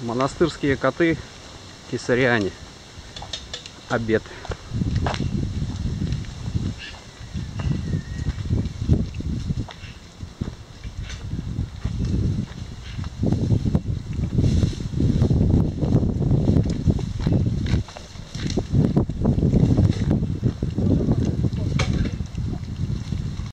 Монастырские коты кесаряне. Обед.